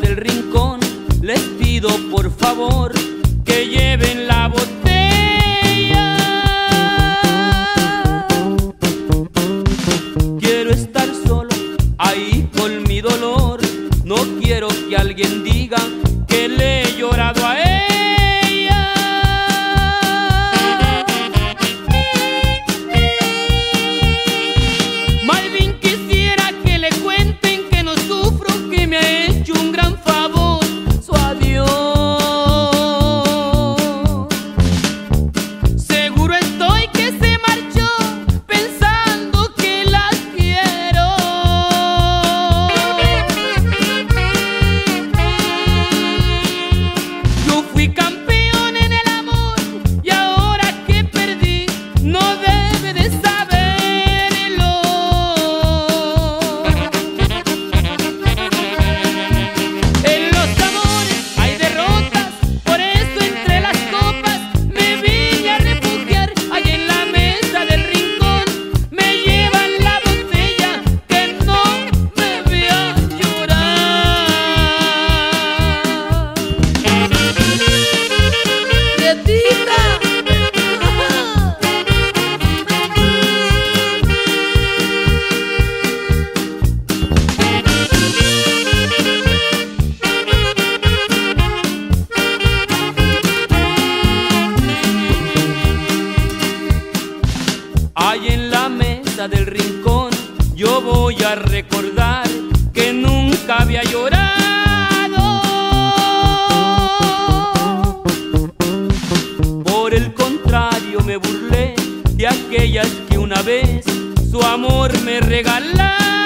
del rincón, les pido por favor que lleven la botella. Quiero estar solo ahí con mi dolor, no quiero que alguien diga we come Del rincón yo voy a recordar que nunca había llorado. Por el contrario me burlé de aquellas que una vez su amor me regalaron.